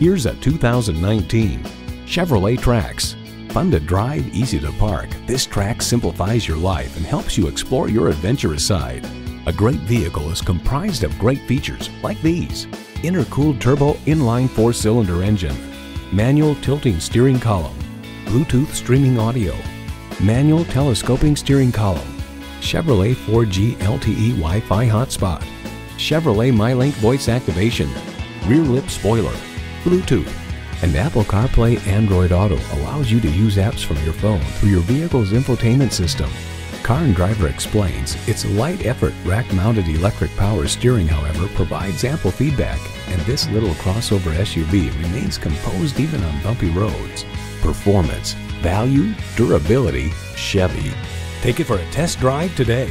Here's a 2019 Chevrolet Trax. Fun to drive, easy to park, this Trax simplifies your life and helps you explore your adventurous side. A great vehicle is comprised of great features like these. Intercooled turbo inline four-cylinder engine, manual tilting steering column, Bluetooth streaming audio, manual telescoping steering column, Chevrolet 4G LTE Wi-Fi hotspot, Chevrolet MyLink voice activation, rear lip spoiler, Bluetooth, and Apple CarPlay Android Auto allows you to use apps from your phone through your vehicle's infotainment system. Car and Driver explains its light effort rack mounted electric power steering, however, provides ample feedback, and this little crossover SUV remains composed even on bumpy roads. Performance, value, durability, Chevy. Take it for a test drive today.